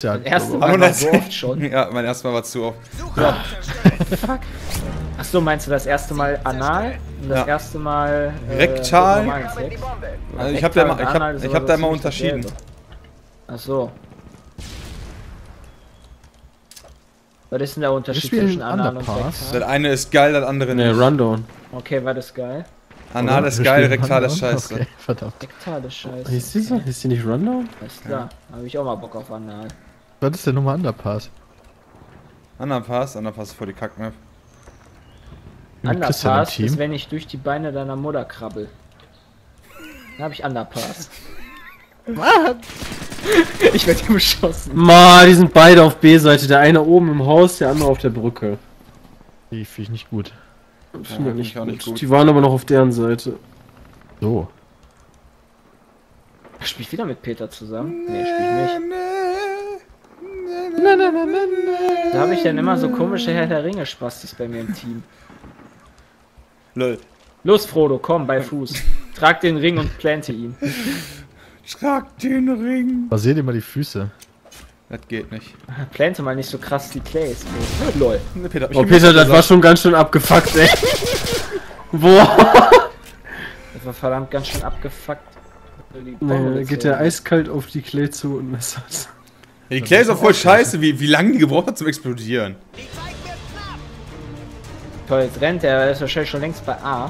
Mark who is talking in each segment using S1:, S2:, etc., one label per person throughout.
S1: Ja,
S2: Das erste
S1: aber-
S2: Mal war so oft schon.
S3: Ja, mein erstes Mal war zu oft.
S2: Fuck. Achso, meinst du das erste Mal anal und das
S3: Ja.
S2: erste Mal äh,
S3: Rektal. Also ich hab da
S2: Rektal
S3: immer- ich hab-
S2: ist
S3: ich hab da immer unterschieden.
S2: dasselbe. Ach so. Was ist denn der Unterschied zwischen Anal und
S1: Underpass.
S3: Das
S2: Rektal?
S3: eine ist geil, das andere
S4: Ne,
S3: nicht.
S4: Rundown.
S2: Okay, war das geil?
S3: Anal ist geil, rektal ist scheiße.
S1: Okay, verdammt.
S2: Rektal ist scheiße.
S4: Hieß die so? Hieß die nicht Rundown?
S2: Alles klar. Habe ich auch mal Bock auf Anal.
S1: Was ist denn nochmal Underpass?
S3: Underpass, Underpass ist voll die Kackmap.
S1: Im
S2: Underpass ist, wenn ich durch die Beine deiner Mutter krabbel. Dann habe ich Underpass. ich werde hier beschossen.
S4: Ma, die sind beide auf B-Seite. Der eine oben im Haus, der andere auf der Brücke.
S1: Die finde ich nicht gut.
S4: Ich
S3: ich
S4: nicht
S3: auch
S4: gut.
S3: nicht gut.
S4: Die waren aber noch auf deren Seite.
S1: So.
S2: Spiel ich wieder mit Peter zusammen? Nee, spiel ich nicht. Da habe ich dann immer so komische Herr der Ringe Spastis bei mir im Team.
S3: Lol.
S2: Los, Frodo, komm, bei Fuß. Trag den Ring und plante ihn.
S3: Trag den Ring.
S1: Rasiert immer die Füße.
S3: Das geht nicht.
S2: Plante mal nicht so krass die Clays. Bro. Lol.
S3: Ne, Peter,
S4: Oh, Peter, das war
S3: gesagt.
S4: schon ganz schön abgefuckt, ey. Boah.
S2: Das war verdammt ganz schön abgefuckt.
S4: Da geht der eiskalt auf die Klee zu und messert.
S3: Ja, die Clay ist auch voll scheiße, wie, wie lange die gebraucht hat zum Explodieren.
S2: Toll, jetzt rennt er, er ist wahrscheinlich schon längst bei A.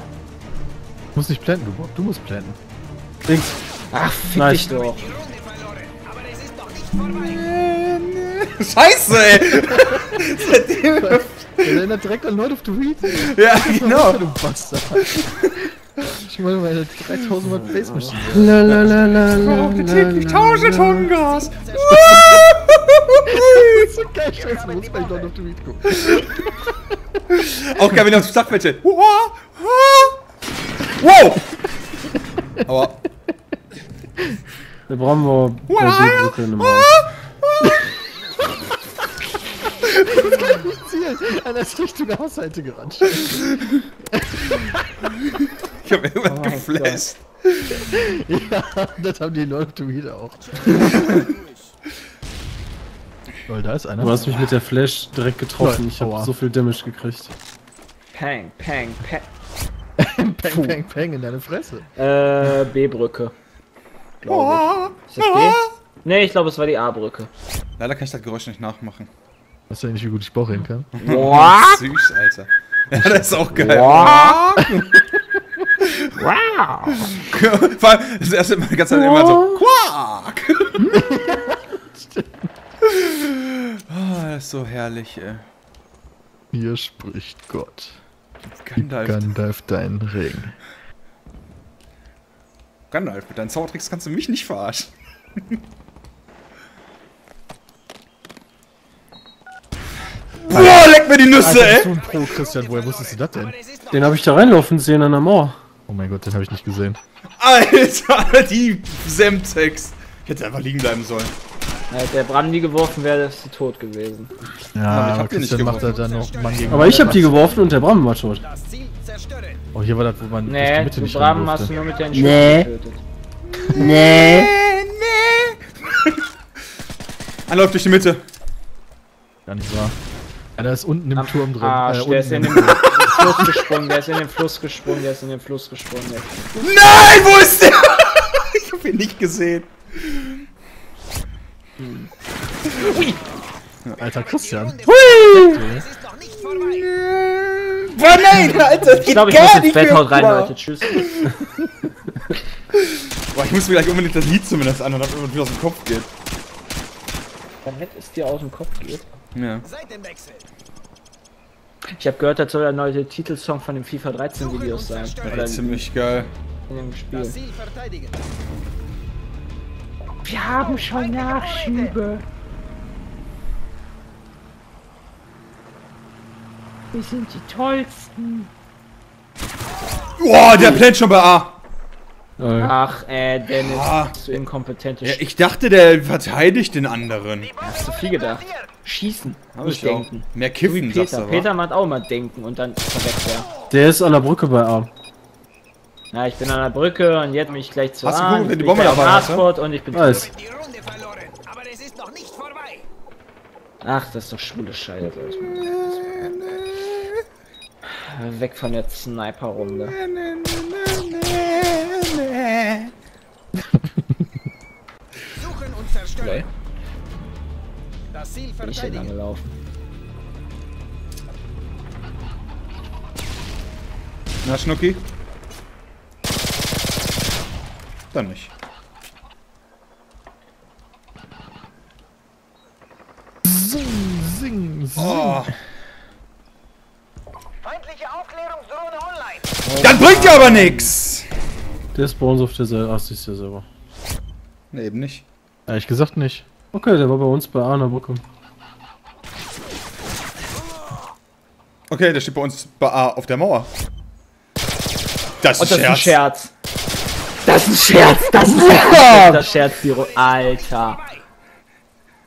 S1: Du musst nicht planten, du, du musst planten.
S4: Links.
S2: Ach, fick
S4: Nice.
S2: dich doch.
S3: Scheiße, ey!
S1: Der erinnert direkt an Lord of the Weed.
S3: ja, genau.
S1: Du Bastard. Ich meine meine 3000 Watt Base Maschine.
S4: La la la la la.
S3: Braucht täglich 1000 Tonnen Gas.
S1: So geil, scheiße, du musst gleich Lord of the Weed gucken.
S3: Auch geil, wenn er aufs Schlachtfeld steht. Wow! Wow! Aber,
S4: Da brauchen wir bei B-Brücke eine Maus.
S1: Ziel, einer ist Richtung Haushalte gerannt.
S3: ich hab irgendwas
S2: Oh
S3: geflasht.
S1: ja, das haben die Lord of the Weed auch. Lol, da ist einer.
S4: Du hast mich mit der Flash direkt getroffen. Ich
S1: Aua.
S4: habe so viel Damage gekriegt.
S2: Pang, pang, pang.
S1: Peng, peng, peng in deine Fresse.
S2: Äh, B-Brücke. Glaube ich. Ist das B? Nee, ich glaube, es war die A-Brücke.
S3: Leider kann ich das Geräusch nicht nachmachen.
S1: Weißt du eigentlich, wie gut ich Bauch reden kann?
S3: Süß, Alter. Ja, das ist auch geil.
S2: Wow.
S3: Vor allem, das erste Mal ganz Zeit immer so, Quark! oh, das ist so herrlich, ey.
S1: Hier spricht Gott.
S3: Gandalf.
S1: Gandalf dein Ring.
S3: Gandalf, mit deinen Zaubertricks kannst du mich nicht verarschen. Boah, leck mir die Nüsse,
S1: bist
S3: ey!
S1: du ein Pro, Christian? Woher wusstest du das denn?
S4: Den habe ich da reinlaufen sehen an der Mauer.
S1: Oh mein Gott, den habe ich nicht gesehen.
S3: Alter, die Semtex. Ich hätte einfach liegen bleiben sollen.
S2: Hätte der Brandi geworfen wäre, ist sie tot gewesen.
S1: Ja,
S3: ich
S1: aber
S3: hab den nicht
S1: Christian macht da
S3: geworfen.
S1: dann noch Mann gegen
S4: Aber ich habe die geworfen und der Bram war tot.
S1: Oh, hier war das, wo man durch die
S2: Nee,
S1: Mitte nicht
S2: Bram hast du nur mit deinen
S4: Nee.
S2: Schüssen getötet.
S4: Nee.
S3: Er läuft durch die Mitte.
S1: Gar nicht wahr. Ja, der ist unten im
S2: Am
S1: Turm drin.
S2: Arsch,
S1: äh,
S2: der ist in den Fluss gesprungen, der ist in den Fluss gesprungen, der ist in den Fluss gesprungen.
S3: Nein, wo ist der? ich hab ihn nicht gesehen.
S1: Alter, Christian.
S3: Boah, nein, Alter, das
S2: ich
S3: geht
S2: glaube, ich
S3: gar
S2: muss
S3: nicht
S2: Bett, haut rein. Leute. Tschüss.
S3: Boah, ich muss mir gleich unbedingt das Lied zumindest anhören, damit mir wieder aus dem Kopf geht.
S2: Damit es dir aus dem Kopf geht.
S3: Ja.
S2: Ich habe gehört, das soll der neue Titelsong von dem FIFA 13 Videos sein.
S3: Ey, ziemlich geil.
S2: in dem Spiel. Wir haben schon Nachschübe. Wir sind die Tollsten.
S3: Boah, der plant schon bei A.
S4: Äh,
S2: Ach, äh, Dennis,
S3: Ah.
S2: bist du inkompetente
S3: Ja, ich dachte, der verteidigt den anderen.
S2: Hast du viel gedacht? Schießen,
S3: Hab
S2: nicht
S3: ich auch.
S2: denken.
S3: Mehr
S2: So wie
S3: kiffen, sagst
S2: Peter.
S3: du
S2: Peter
S3: aber.
S2: macht auch mal denken und dann verreckt er.
S4: der ist an der Brücke bei A.
S2: Ja, ich bin an der Brücke und jetzt mich gleich zu
S3: Hast du geguckt, wenn
S2: ich
S3: die Bombe dabei hast,
S2: Maßfort und ich bin
S4: Nice.
S2: Ach, das ist doch schwule Scheiße. Weg von der Sniper-Runde.
S5: Suchen und zerstören.
S2: Okay.
S5: Das Ziel
S2: Bin ich
S5: verteidigen.
S3: Na, Schnucki? Dann nicht.
S1: Sing, sing, sing.
S3: Oh.
S5: Feindliche Aufklärungsdrohne
S3: aber nix!
S4: Der ist bei uns auf der Seite. Ach, siehst du ja selber.
S3: Ne, eben nicht.
S1: Ehrlich gesagt nicht.
S4: Okay, der war bei uns bei Arna Brücke.
S3: Okay, der steht bei uns bei A auf der Mauer. Das
S2: Und
S3: ist
S2: das ist ein
S3: Scherz.
S2: Scherz. Das ist ein Scherz. Das ist ein Scherz. Das Scherz, die Ru Alter.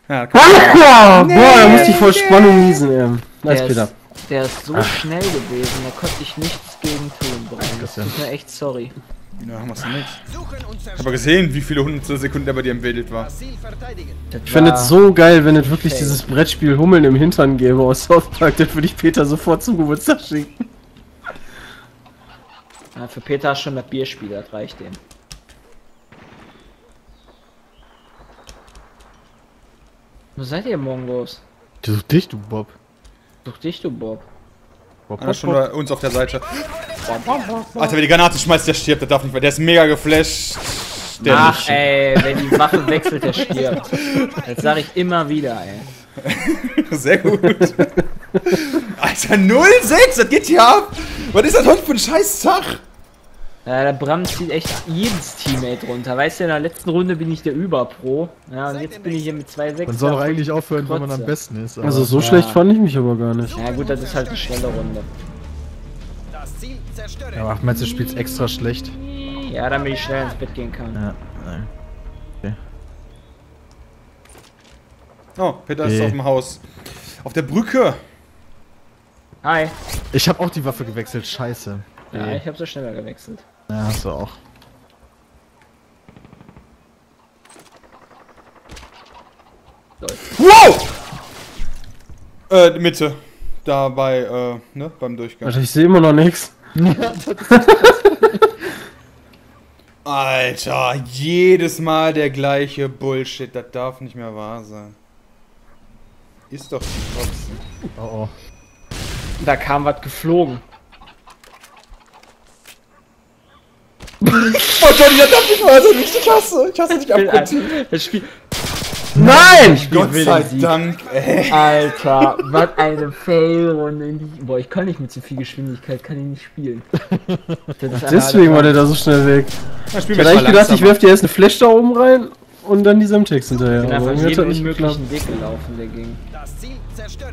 S3: Ja, komm.
S4: Ah, Boah, da musste ich voll Spannung niesen, ey. Nice,
S2: Der
S4: Peter.
S2: Der ist so schnell gewesen, da konnte ich nichts gegen tun, Brian. Das tut mir echt sorry.
S3: Ja, haben wir's nicht. Ich habe gesehen, wie viele hundertstel Sekunden der bei dir im Bildet war.
S4: Ich fände es so geil, wenn es wirklich
S2: Okay.
S4: dieses Brettspiel Hummeln im Hintern gäbe aus South Park. Das würde ich Peter sofort zum Geburtstag schicken.
S2: Ja, für Peter ist schon das Bierspiel, das reicht dem. Wo seid ihr, Mongos?
S1: Du such dich, du Bob.
S2: Such dich, du Bob.
S1: Bob,
S3: Einer
S1: Bob,
S3: schon
S1: Bob.
S3: bei uns auf der Seite. Alter, wer die Granate schmeißt, der stirbt, der darf nicht mehr. Der ist mega geflasht. Der
S2: Ach,
S3: nicht.
S2: ey, wenn die Waffe wechselt, der stirbt. Das sage ich immer wieder, ey.
S3: Sehr gut. Alter, 06, das geht hier ab. Was ist das heute für ein scheiß Tag?
S2: Ja, der Bram zieht echt jedes Teammate runter. Weißt du, in der letzten Runde bin ich der Überpro. Ja, und jetzt bin ich hier mit 2-6.
S1: Man soll doch eigentlich aufhören, wenn man am
S2: Trotze.
S1: besten ist. aber-
S4: Also so
S2: Ja.
S4: schlecht fand ich mich aber gar nicht.
S2: Ja gut, das ist halt eine schnelle Runde.
S5: Das Ziel zerstören.
S1: Ja, ach, meinst du, du spielst extra schlecht?
S2: Ja, damit ich schnell ins Bett gehen kann.
S1: Ja, nein.
S3: Oh, Peter ist
S1: Okay.
S3: auf dem Haus. Auf der Brücke.
S2: Hi.
S1: Ich habe auch die Waffe gewechselt, scheiße.
S2: Ja, ich habe so schneller gewechselt.
S1: Ja, hast du auch.
S3: Wow! Äh, Mitte. Da bei, äh, ne, beim Durchgang.
S4: Alter, ich sehe immer noch nichts.
S3: Alter, jedes Mal der gleiche Bullshit. Das darf nicht mehr wahr sein. Ist doch trotzdem.
S1: Oh, oh.
S2: Da kam was geflogen.
S3: Oh Johnny, das darf nicht wahr sein. Ich hasse, ich hasse dich
S2: Ich
S3: abgrundtief.
S2: Das Spiel.
S4: Nein!
S3: Gott
S2: will
S3: sei. Dank, ey.
S2: Alter, was eine Fail-Runde. Boah, ich kann nicht mit so viel Geschwindigkeit, kann ich nicht spielen.
S4: Deswegen war der da so schnell weg. Ich hätte eigentlich
S3: mal
S4: gedacht, ich werf dir erst eine Flash da oben rein und dann die Semtex hinterher.
S2: Ich bin einfach jeden
S4: nicht
S2: unmöglichen Weg gelaufen, der ging.
S5: Das Ziel zerstören.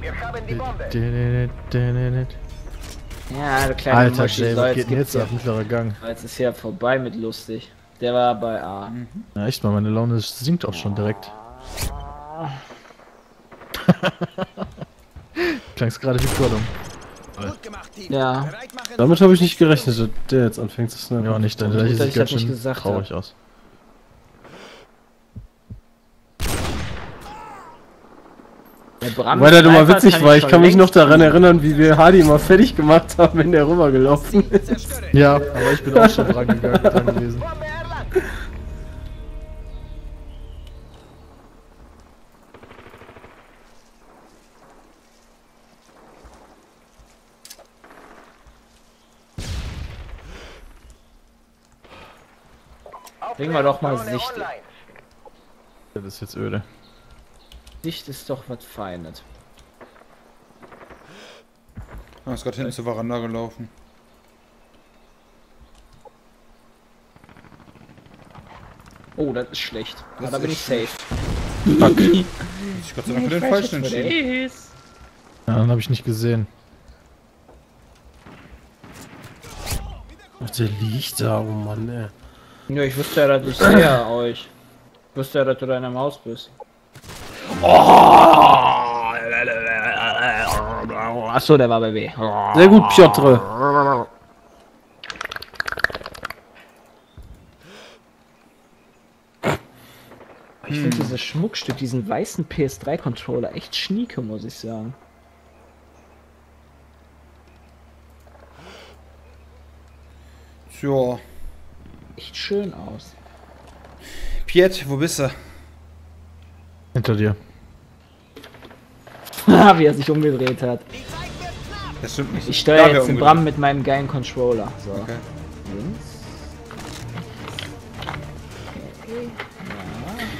S5: Wir haben die Bombe.
S2: Ja, der kleine
S1: Alter,
S2: Moshi,
S1: Jay,
S2: so,
S1: was
S2: jetzt
S1: geht jetzt
S2: ja,
S1: ab? Mittlerer Gang.
S2: Jetzt ist ja vorbei mit lustig. Der war bei A.
S1: Ja, echt mal, meine Laune sinkt auch schon direkt. Klang's gerade wie Gollum.
S2: Ja.
S4: Damit habe ich nicht gerechnet, dass der jetzt anfängt zu snappen.
S1: Ja, nicht,
S2: dass
S1: sieht
S2: ich
S1: ganz
S2: das nicht
S1: schön
S2: gesagt
S1: traurig aus.
S2: Der Bram
S4: Weil das immer witzig war, ich kann mich noch daran erinnern, wie wir Hardy immer fertig gemacht haben, wenn der rübergelaufen ist.
S1: Ja, aber ich bin auch schon dran, gegangen, dran gewesen.
S2: Bringen wir doch mal
S5: Aufklärungsdrohne
S2: Sicht.
S5: online.
S1: Das ist jetzt öde.
S2: Sicht ist doch was Feines.
S3: Ah, ist gerade hinten zur Veranda gelaufen.
S2: Oh, das ist schlecht. Aber
S3: Das
S2: da bin ich safe.
S3: Ich Gott sei Dank für den falschen entschieden.
S1: Ja, dann habe ich nicht gesehen.
S4: Ach, der liegt da, oh Mann, ey.
S2: Ja, ich wusste ja, dass ich sehe euch. Ich wusste ja, dass du da in der Maus bist. Achso, der war bei W.
S4: Sehr gut, Piotr.
S2: Ich finde dieses Schmuckstück, diesen weißen PS3-Controller echt schnieke, muss ich sagen.
S3: Tja.
S2: Echt schön aus.
S3: Piet, wo bist du?
S1: Hinter dir.
S2: Wie er sich umgedreht hat.
S3: Das stimmt nicht.
S2: Ich steuere jetzt den. Bram mit meinem geilen Controller. So.
S3: Okay.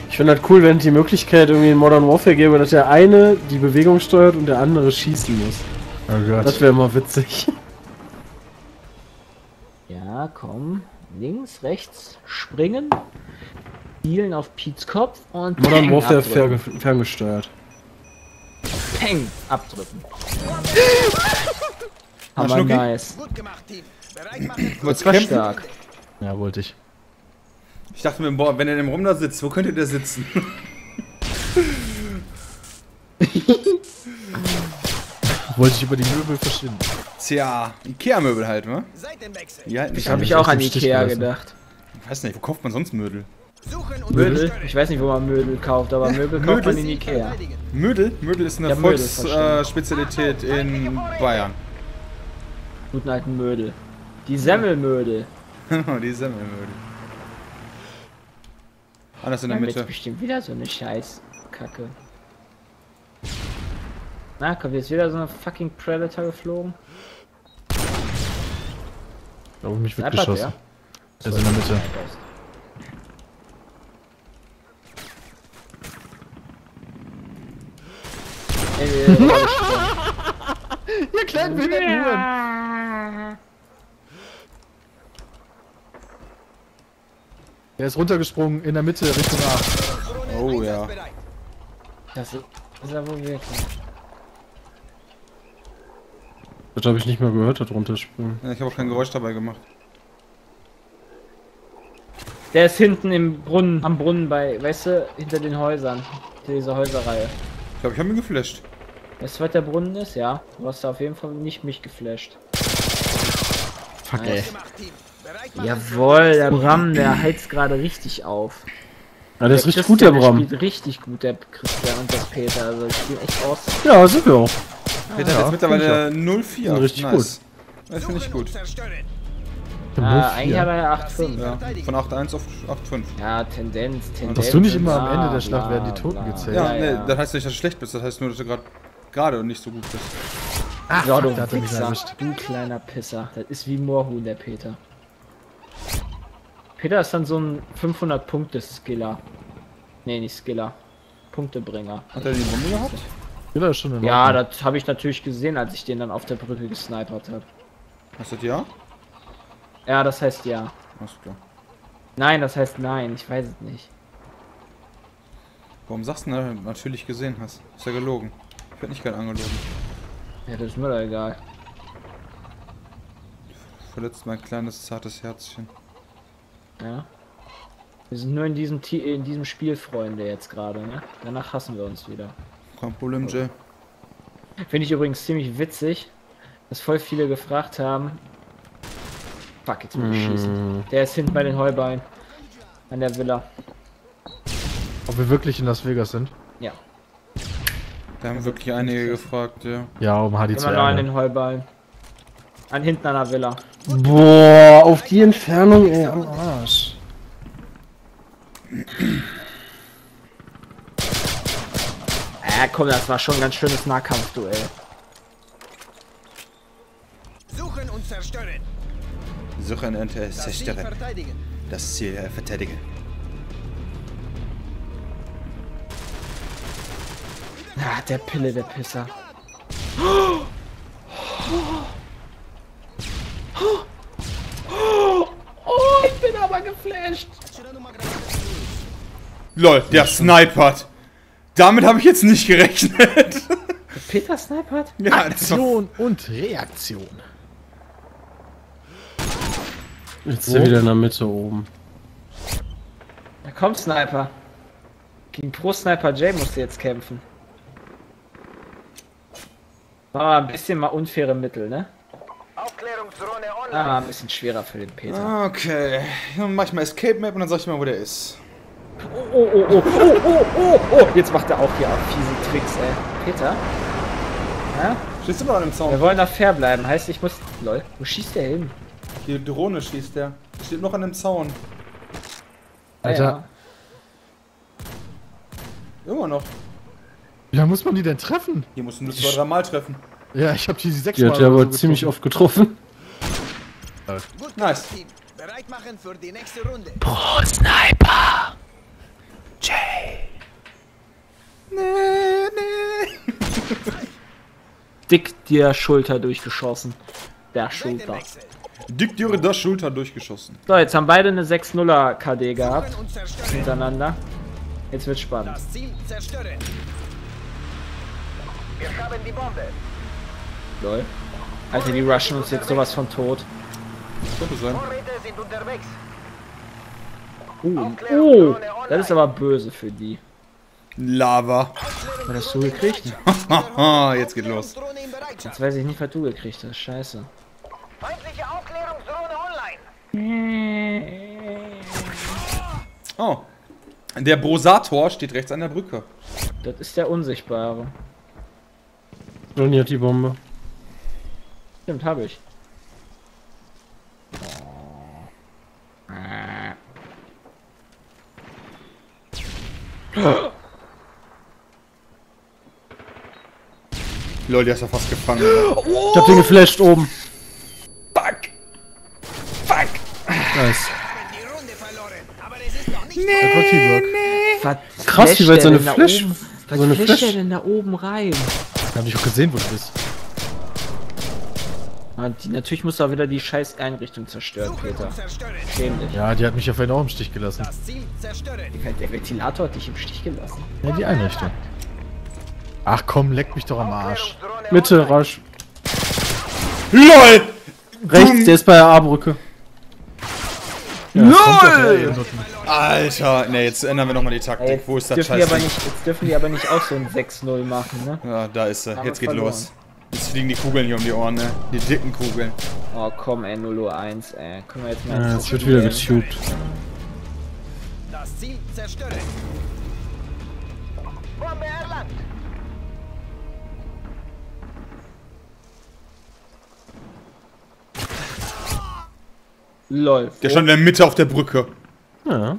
S4: Ich finde halt cool, wenn es die Möglichkeit irgendwie in Modern Warfare gäbe, dass der eine die Bewegung steuert und der andere schießen muss.
S1: Oh Gott.
S4: Das wäre mal witzig.
S2: Ja, komm. Links, rechts, springen. Zielen auf Pete's Kopf und
S4: Modern Warfare fer ferngesteuert.
S2: Peng, abdrücken. Aber nice.
S5: Gut gemacht, Team. Bereit machen.
S2: Stark.
S1: Ja, wollte ich.
S3: Ich dachte mir, boah, wenn er im Rum da sitzt, wo könnte der sitzen?
S1: Wollte ich über die Möbel verschwinden.
S3: Tja, Ikea-Möbel halt, wa?
S5: Seitenwechsel.
S3: Die halten nicht
S2: Habe
S3: an.
S2: ich auch an
S1: im
S2: Ikea
S1: gelassen.
S2: gedacht.
S3: Ich weiß nicht, wo kauft man sonst Möbel?
S5: Zerstören.
S2: Ich weiß nicht, wo man Möbel kauft, aber Möbel kauft man in Ikea.
S3: Mödel? Mödel ist eine
S2: Ja, Mödel.
S3: Volksspezialität in Bayern.
S2: Guten alten Mödel. Die Semmelmödel.
S3: Die Semmelmödel. Anders in der Mitte.
S2: bestimmt wieder so eine Scheiß-Kacke. Na, kommt jetzt wieder so eine fucking Predator geflogen?
S1: Ich mich
S2: Sniper,
S1: weggeschossen. Er ist in der Mitte.
S2: Ey,
S1: Ihr kleinen Huren! Er ist runtergesprungen in der Mitte Richtung A.
S3: Oh, ja.
S2: Das ist, er wohl wirklich.
S4: Das habe ich nicht mehr gehört, da drunter springen.
S3: Ja, ich habe auch kein Geräusch dabei gemacht.
S2: Der ist hinten im Brunnen, am Brunnen bei, weißt du, hinter den Häusern. Hinter dieser Häuserreihe.
S3: Ich glaube, ich habe ihn geflasht.
S2: Weißt du, was der Brunnen ist? Ja. Du hast auf jeden Fall nicht mich geflasht.
S1: Fuck,
S2: Nice.
S1: ey.
S5: Gut.
S2: Jawohl, der Bram, der heizt gerade richtig auf.
S4: Ja, der ist richtig gut, der
S2: Christian,
S4: Bram.
S2: spielt richtig gut, der Christian und der Peter. Also, die spielen echt aus.
S4: Ja, sind wir auch.
S3: Peter hat
S1: ja,
S3: jetzt mittlerweile 0,4.
S4: Richtig
S3: nice. Das finde ich gut.
S2: Ah, eigentlich hat er ja
S5: Das Ziel
S2: 8,5. Ja.
S3: Von 8,1 auf 8,5.
S2: ja, Tendenz, Tendenz.
S1: Hast du nicht immer am Ende der Schlacht
S2: bla,
S1: werden die Toten
S2: bla.
S1: gezählt?
S3: Ja,
S2: Ja,
S3: nee, das heißt nicht, dass du schlecht bist. Das heißt nur, dass du gerade gerade und nicht so gut bist.
S1: Ach,
S2: Ja, du
S1: hat er mich erwischt.
S2: du kleiner Pisser. Das ist wie Moorhuhn, der Peter. Peter ist dann so ein 500-Punkte-Skiller. Nee, nicht Skiller. Punktebringer.
S3: Hat er die Bombe gehabt?
S1: Ja, ist schon in
S2: Ja, das habe ich natürlich gesehen, als ich den dann auf der Brücke gesnipert habe.
S3: Hast du das ja?
S2: Ja, das heißt ja.
S3: Alles klar.
S2: Nein, das heißt nein. Ich weiß es nicht.
S3: Warum sagst du denn, natürlich gesehen hast? Ist ja gelogen. Ich werde nicht gerne angelogen.
S2: Ja, das ist mir doch egal.
S3: Verletzt mein kleines, zartes Herzchen.
S2: Ja. Wir sind nur in diesem, Ti- in diesem Spiel Freunde jetzt gerade, ne? Danach hassen wir uns wieder.
S3: Kein Problem, Jay.
S2: Finde ich übrigens ziemlich witzig, dass voll viele gefragt haben. Fuck, jetzt muss ich schießen. Der ist hinten bei den Heuballen. An der Villa.
S1: Ob wir wirklich in Las Vegas sind?
S2: Ja.
S3: Da haben wirklich einige gefragt, ja.
S1: Ja, um HD zu
S2: Immer noch an den Heuballen. An hinten an der Villa.
S4: Boah, auf die Entfernung, ey, am Arsch.
S2: Äh, komm, das war schon ein ganz schönes Nahkampfduell.
S5: Suchen und
S3: äh,
S5: Das Ziel
S3: zerstören.
S5: verteidigen.
S3: Das Ziel äh, verteidigen.
S2: Ah, der Pille, der Pisser. Oh, ich bin aber geflasht.
S3: LOL, der snipert! Damit habe ich jetzt nicht gerechnet.
S2: Peter snipert?
S3: ja, das war,
S1: Aktion und Reaktion.
S4: Jetzt ist er wieder in der Mitte oben.
S2: Da kommt Sniper. Gegen Pro Sniper J musst du jetzt kämpfen. War aber ein bisschen mal unfaire Mittel, ne?
S5: Aufklärungsdrohne online.
S2: Ah, ein bisschen schwerer für den Peter.
S3: okay, dann mach ich mal Escape Map und dann sag ich mal, wo der ist.
S2: Oh, oh, oh, oh, oh, oh, oh, oh. Jetzt macht er auch hier auch fiese Tricks, ey. Peter? Ja?
S3: Stehst du noch an dem
S2: Wir
S3: Zaun?
S2: wollen da fair bleiben. Heißt, ich muss... Lol, wo schießt der hin?
S3: Die Drohne schießt der. Steht noch an dem Zaun.
S1: Alter.
S2: Ja.
S3: Immer noch.
S1: Wie lange muss man die denn treffen?
S3: Hier musst du nur zwei, drei Mal treffen.
S1: Ja, ich hab die sechs
S4: Die hat
S1: Mal
S4: ja wohl
S1: so
S4: ziemlich oft getroffen.
S5: Gut
S3: Nice.
S5: Bereit machen für die nächste Runde.
S2: Dick dir Schulter durchgeschossen. Der Schulter.
S3: Dick dir das Schulter durchgeschossen.
S2: So, jetzt haben beide eine 6-0er KD gehabt. Hintereinander. Jetzt wird spannend.
S5: Das Ziel zerstören. Wir haben die Bombe.
S2: Lol. Alter, die rushen uns jetzt sowas von tot.
S3: Könnte sein.
S2: Uh, oh, das ist aber böse für die.
S3: Lava.
S2: Hat das du gekriegt?
S3: Haha, jetzt geht los.
S2: Jetzt weiß ich nicht, was du gekriegt hast. Scheiße.
S5: Feindliche Aufklärungsdrohne online.
S3: Oh. Der Brosator steht rechts an der Brücke.
S2: Das ist der Unsichtbare.
S4: Johnny hat die Bombe.
S2: Stimmt, habe ich.
S3: Lol, die hast du fast gefangen.
S4: Ich hab den geflasht oben.
S3: Fuck. Fuck.
S4: Nice.
S5: Die Runde verloren. Aber
S1: Teamwork.
S2: Was
S4: Krass, wie weit so eine
S2: da
S4: Flash-
S2: Was
S4: so eine
S2: flasht der
S4: Flash-
S2: denn da oben rein?
S1: Da hab ich auch gesehen, wo du bist.
S2: Ah, die, natürlich muss er wieder die scheiß Einrichtung zerstören, Peter.
S5: und zerstören.
S2: Schäm dich.
S1: Ja, die hat mich ja vorhin auch im Stich gelassen.
S2: Der Ventilator hat dich im Stich gelassen.
S1: Ja, die Einrichtung. Ach komm, leck mich doch am Arsch.
S4: Mitte, rasch.
S3: LOL!
S4: Rechts, der ist bei der A-Brücke.
S3: LOL! Alter, ne, jetzt ändern wir nochmal die
S2: Ey,
S3: Taktik.
S2: jetzt,
S3: Wo ist das Scheiß?
S2: nicht, jetzt dürfen die aber nicht auch so ein 6-0 machen, ne?
S3: Ja, da ist sie.
S2: Haben
S3: Jetzt geht
S2: verloren.
S3: los. Jetzt fliegen die Kugeln hier um die Ohren, ne? Die dicken Kugeln.
S2: Oh komm, ey, 0-1, ey. Können wir jetzt mal
S4: Ja, jetzt wird wieder getubt.
S5: Das Ziel zerstören. Bombe erlangt.
S2: LOL.
S3: Der stand in der Mitte auf der Brücke.
S4: Ja.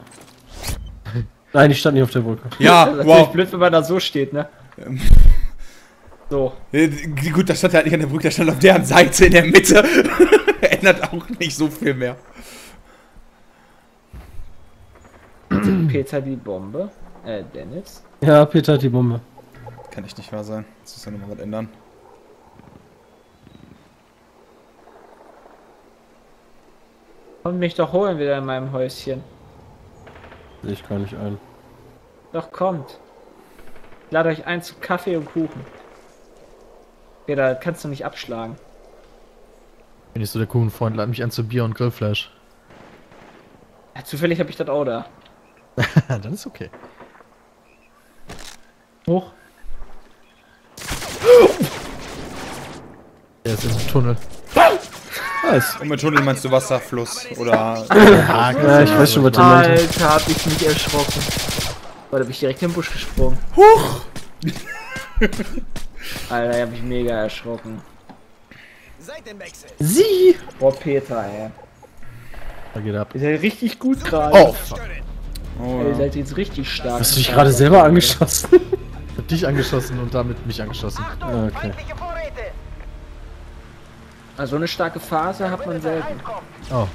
S4: Nein, ich stand nicht auf der Brücke.
S3: Ja,
S2: Das ist natürlich
S3: wow.
S2: blöd, wenn man da so steht, ne? So.
S3: Gut, das stand halt nicht an der Brücke, das stand auf deren Seite in der Mitte. Ändert auch nicht so viel mehr.
S2: Peter die Bombe. Äh, Dennis.
S4: Ja, Peter hat die Bombe.
S3: Kann echt nicht wahr sein. Jetzt muss ja nochmal was ändern.
S2: Kommt mich doch holen wieder in meinem Häuschen.
S4: Sehe ich gar nicht ein.
S2: Doch kommt. Ich lade euch ein zu Kaffee und Kuchen. Peter, das kannst du nicht abschlagen.
S1: Bin ich so der Kuchenfreund, lad mich ein zu Bier und Grillfleisch.
S2: Ja, zufällig habe ich das auch da.
S1: Dann ist okay.
S2: Hoch.
S1: Der ist im Tunnel.
S4: Nice.
S3: Und mit Tunnel meinst du Wasserfluss oder.
S1: Ja,
S4: Ja, ich weiß schon, was du meintest.
S2: Alter, hab ich mich erschrocken. Weil da bin ich direkt in den Busch gesprungen.
S3: Huch!
S2: Alter, hab ich mega erschrocken.
S4: Sie!
S2: Boah, Peter, ey.
S1: Da geht ab.
S2: Ihr seid richtig gut gerade.
S1: Oh.
S3: Oh,
S2: Ey, Ihr seid jetzt richtig stark.
S4: Hast du dich gerade selber angeschossen?
S1: ich hab dich angeschossen und damit mich angeschossen.
S5: Achtung,
S4: Ah, okay.
S2: Also eine starke Phase hat man selten.
S1: Oh,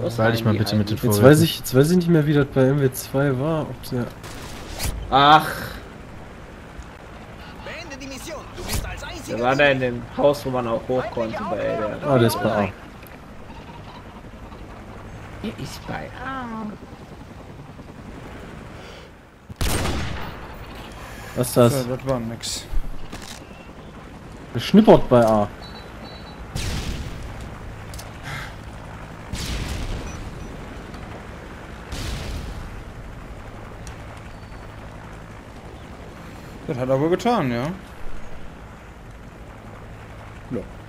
S2: Was
S1: behalte ich mal bitte mit den
S2: eigentlich?
S4: Jetzt
S1: Vorräten.
S4: weiß ich, jetzt weiß ich nicht mehr, wie das bei MW2 war. Ob der
S2: Ach,
S5: Beende die Mission. Du bist als einziger.
S2: wir waren da in dem Haus, wo man auch hoch konnte bei der.
S4: Ah, der ist bei A.
S2: Hier ist bei A.
S4: Was ist
S3: Ja,
S4: das?
S3: das war nix.
S4: Der schnippert bei A.
S3: Das hat er wohl getan, ja.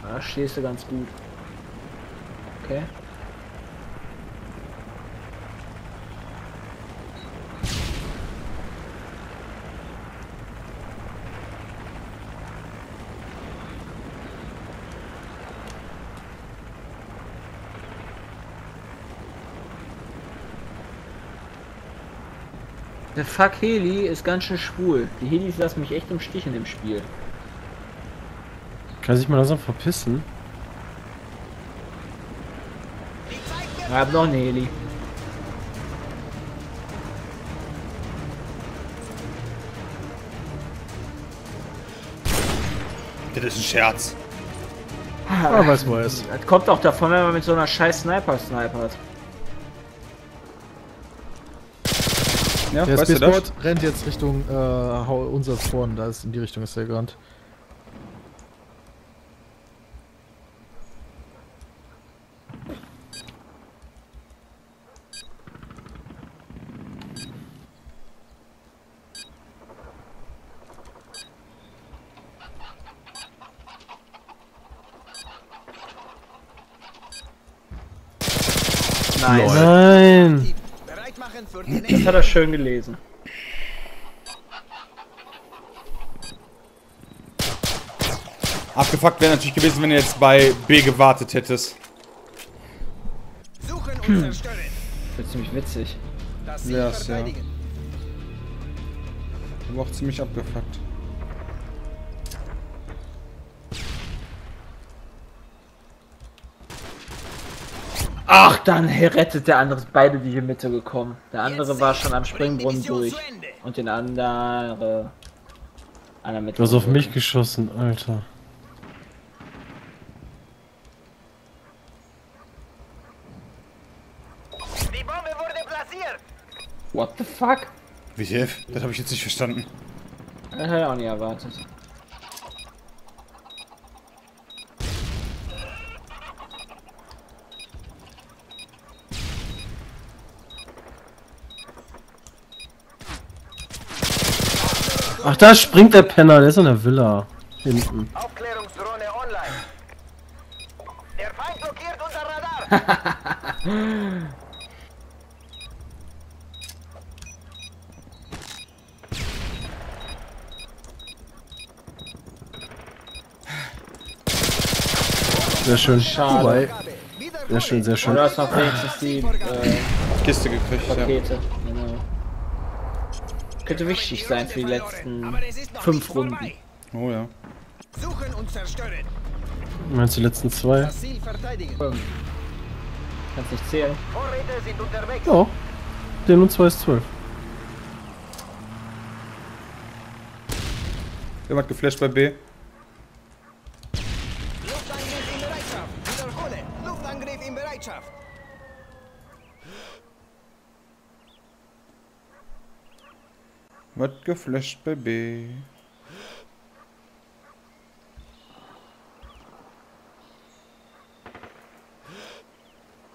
S2: Da stehst du ganz gut. Okay. Der Fuck Heli ist ganz schön schwul. Die Helis lassen mich echt im Stich in dem Spiel.
S4: Kann sich mal langsam verpissen?
S2: Ich hab noch einen Heli.
S3: Das ist ein Scherz.
S4: Ah, weiß er ist.
S2: Das kommt auch davon, wenn man mit so einer scheiß Sniper snipert.
S3: Ja,
S1: Der
S3: weißt du das?
S1: Spaceboard rennt jetzt Richtung äh, Hau- unser Spawn. Da ist in die Richtung ist er gerannt.
S2: Nice.
S4: Nein!
S5: bereit machen für die
S2: Das
S5: nächste.
S2: Hat er schön gelesen.
S3: Abgefuckt wäre natürlich gewesen, wenn du jetzt bei B gewartet hättest.
S5: Suchen und zerstören.
S2: Das ist ziemlich witzig.
S5: Das
S3: ja. Aber auch ziemlich abgefuckt.
S2: Ach, dann rettet der andere beide die hier Mitte gekommen. Der andere war schon am Springbrunnen durch. Und den andere. Einer mit.
S4: Du hast auf mich geschossen, Alter.
S5: Die Bombe wurde platziert.
S2: What the fuck?
S3: WTF? Das habe ich jetzt nicht verstanden.
S2: Das hätte ich auch nie erwartet.
S4: Ach, da springt der Penner, der ist in der Villa. Hinten.
S5: Aufklärungsdrohne online. Der Feind blockiert unser Radar.
S4: Sehr schön.
S2: Schade.
S1: Wobei,
S4: Sehr schön, sehr schön.
S2: du hast noch wenigstens die äh,
S3: Kiste gekriegt, ja.
S2: Pakete. Genau. Könnte wichtig sein für die letzten fünf Runden.
S3: Oh ja.
S5: Suchen und zerstören.
S4: Meinst du die letzten zwei?
S5: Das Ziel verteidigen.
S2: Kannst nicht zählen.
S5: Vorräte sind unterwegs.
S4: Ja. Den und zwei ist zwölf.
S3: Jemand hat geflasht bei B. Wird geflasht bei B.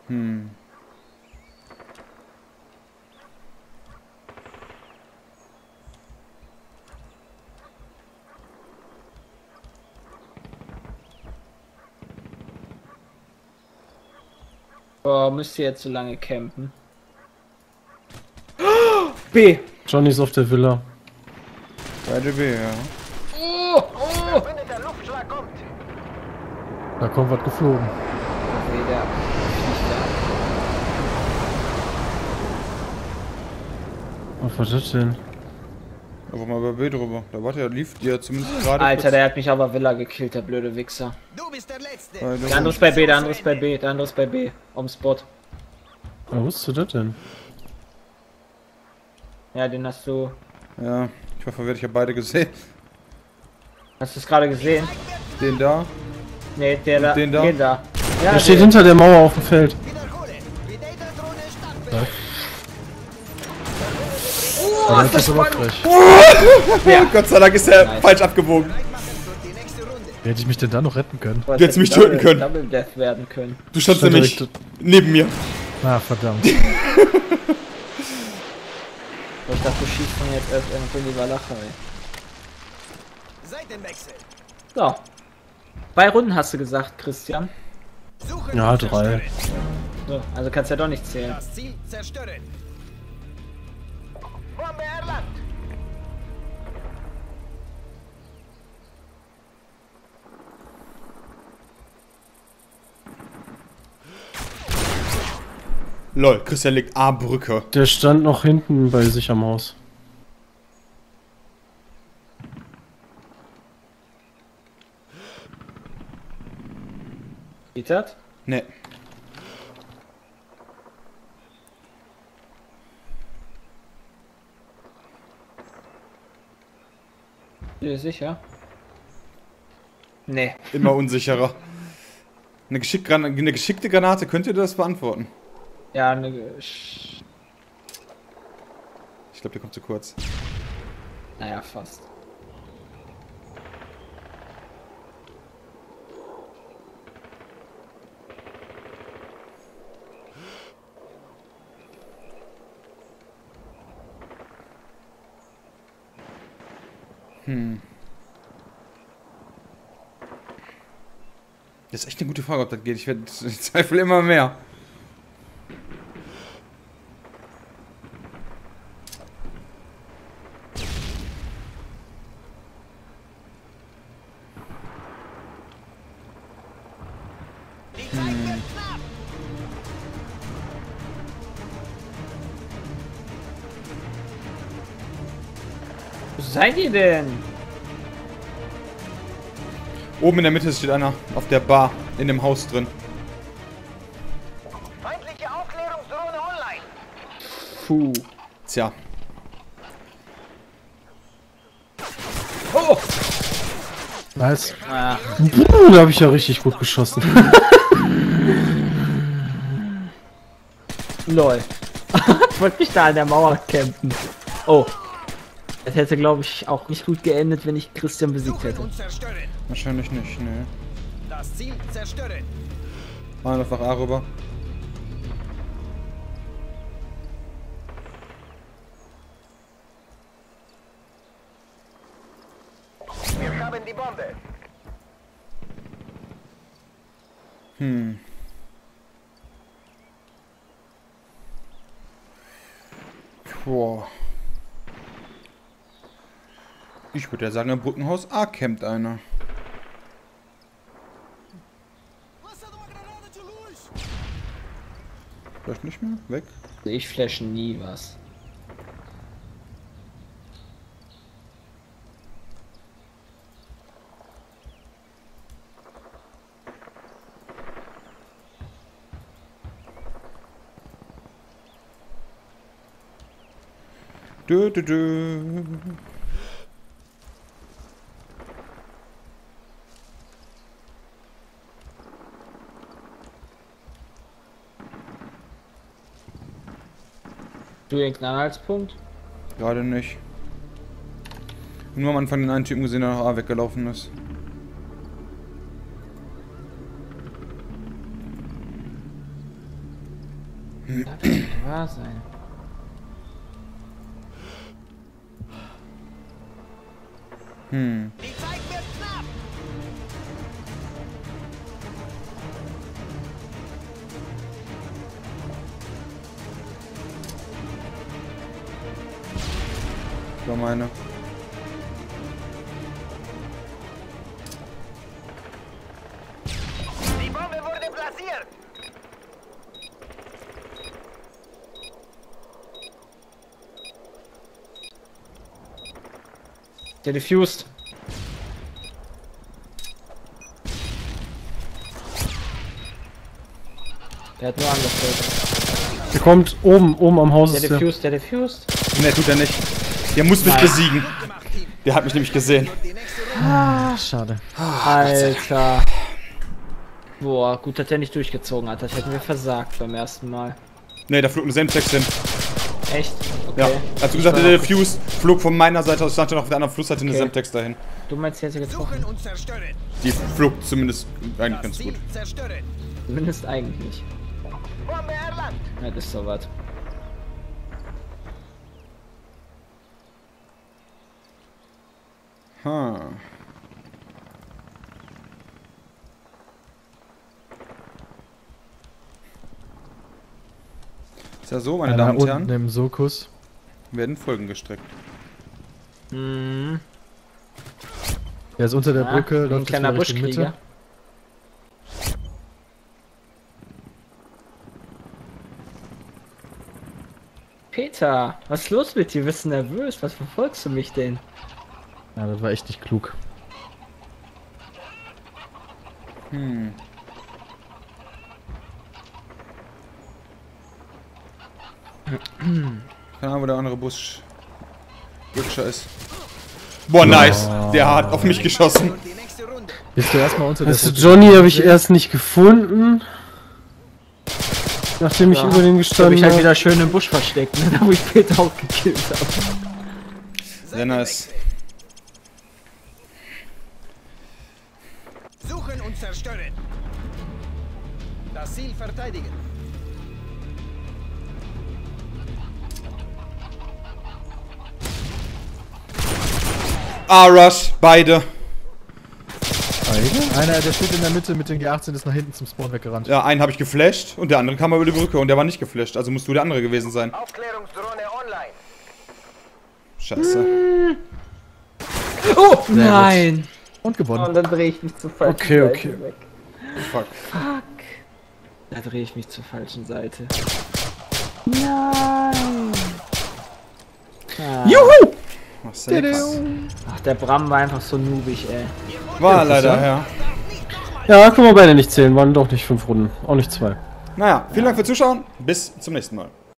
S3: Hm.
S2: Boah, müsst ihr jetzt so lange campen? B!
S4: Johnny ist auf der Villa.
S3: Beide B, ja.
S2: Oh, oh!
S5: Verbündeter Luftschlag kommt.
S1: da kommt was geflogen.
S2: Der
S4: Was war das denn?
S3: Einfach mal bei B drüber. Da warte, lief die ja zumindest gerade.
S2: Alter,
S3: kurz
S2: der hat mich aber Villa gekillt, der blöde Wichser.
S5: Du bist der Letzte.
S3: bei
S2: Der andere ist bei B, der andere ist bei B, der andere ist bei B. Am Spot.
S4: Wo ist du das denn?
S2: Ja, den hast du.
S3: Ja, ich war verwirrt, ich habe beide gesehen.
S2: Hast du es gerade gesehen?
S3: Den da.
S2: Nee, der da.
S3: den da?
S2: Den da. Ja,
S4: Der steht
S2: der-
S4: hinter der Mauer auf dem Feld.
S1: Aber das ist aber frech.
S3: Oh, Gott sei Dank ist er
S2: Nice.
S3: falsch abgewogen.
S1: Wie hätte ich mich denn da noch retten können?
S3: Du hättest mich
S2: hätte
S3: töten
S2: Double-
S3: können.
S2: Double Death werden können.
S3: Du standst
S1: Stand
S3: nämlich neben mir.
S1: Ah, verdammt.
S2: Ich dachte, du schießt von jetzt erst irgendwo in die Walachei.
S5: Seitenwechsel.
S2: So. Zwei Runden hast du gesagt, Christian.
S5: Suchen
S4: Ja, drei.
S2: So, also kannst ja doch nicht zählen.
S5: Das Ziel zerstören.
S3: Lol, Christian legt A-Brücke.
S4: Der stand noch hinten bei sich am Haus.
S2: Geht das? Nee. Dir sicher? Nee.
S3: Immer unsicherer. Eine, eine geschickte Granate, könnt ihr das beantworten?
S2: Ja, ne,
S3: Ich glaube, der kommt zu kurz.
S2: naja, fast.
S3: Das ist echt eine gute Frage, ob das geht. Ich werde ich zweifle immer mehr.
S2: Seid ihr denn?
S3: Oben in der Mitte steht einer auf der Bar in dem Haus drin.
S5: Feindliche Aufklärungsdrohne online.
S2: Puh.
S3: Tja.
S2: Oh!
S4: Nice.
S2: Ah,
S4: Puh, da habe ich ja richtig gut geschossen.
S2: lol. ich wollte mich da an der Mauer campen. Oh. Das hätte, glaube ich, auch nicht gut geendet, wenn ich Christian besiegt hätte.
S3: Wahrscheinlich nicht, ne.
S5: Das Ziel zerstören.
S3: Machen wir nach A rüber.
S5: Wir haben die Bombe.
S3: Hm. Boah. Ich würde ja sagen, im Brückenhaus A campt einer. Vielleicht nicht mehr? Weg?
S2: Ich flashe nie was.
S3: Dö, dö, dö.
S2: Du irgendeinen Anhaltspunkt?
S3: Gerade nicht. Nur am Anfang den einen Typen gesehen, der nach A weggelaufen ist.
S2: Das nicht wahr sein?
S3: Hm. War meine.
S5: Die Bombe wurde platziert.
S2: Der diffused. Der hat nur angefüllt.
S4: Der kommt oben, oben am Haus.
S2: Der
S4: Ist der.
S2: diffused, der diffused.
S3: Ne, tut er nicht. Der muss mich
S2: Nein.
S3: besiegen. Der hat mich nämlich gesehen.
S5: Die.
S1: Ah, schade.
S2: Alter. Boah, gut, dass der nicht durchgezogen hat. Das hätten wir versagt beim ersten Mal.
S3: Ne, da flog eine Semtex hin.
S2: Echt? Okay.
S3: Ja. Als du gesagt hast, der Fuse flog von meiner Seite aus, stand dann auf der anderen Flussseite eine
S2: Okay.
S3: Semtex dahin.
S2: Du meinst, der hätte getroffen?
S3: Die flog zumindest eigentlich ganz gut.
S2: Zumindest eigentlich. Ja, das ist sowas.
S3: Ha. Ist ja so, meine
S1: Einer
S3: Damen und
S1: unten
S3: Herren,
S1: im Sokus.
S3: werden Folgen gestreckt.
S2: Mhm.
S1: Der ist unter der
S2: Ah,
S1: Brücke,
S2: ein
S1: läuft jetzt
S2: kleiner Buschkrieger.
S1: Mitte.
S2: Peter, was ist los mit dir? Bist du nervös? Was verfolgst du mich denn?
S1: Ja, das war echt nicht klug.
S3: Hm. Keine Ahnung, wo der andere Busch Lutscher ist. Boah, nice. Oh. Der hat auf mich geschossen.
S1: Bist du erstmal unter
S4: also der Johnny habe ich erst nicht gefunden. Nachdem
S2: ja.
S4: ich über den
S2: gestanden habe.
S4: Ich
S2: hab halt wieder schön im Busch versteckt, ne? da wo ich Peter auch gekillt habe.
S3: Sehr nice.
S5: Zerstören. Das Ziel verteidigen.
S3: A-Rush, beide.
S1: Einer, der steht in der Mitte mit den G18, ist nach hinten zum Spawn weggerannt.
S3: Ja, einen habe ich geflasht und der andere kam mal über die Brücke und der war nicht geflasht. Also musst du der andere gewesen sein.
S5: Aufklärungsdrohne online.
S3: Scheiße.
S2: Oh, nein!
S1: Und gewonnen.
S2: Und dann drehe ich mich zur falschen
S4: Okay,
S2: Seite
S4: okay.
S2: weg.
S3: Fuck.
S2: Da drehe ich mich zur falschen Seite.
S3: Juhu! Machst du nix.
S2: Ach, der Bram war einfach so noobig, ey.
S3: War leider, ja.
S4: Ja, können wir beide nicht zählen. Waren doch nicht fünf Runden. Auch nicht zwei.
S3: Naja, vielen Dank fürs Zuschauen. Bis zum nächsten Mal.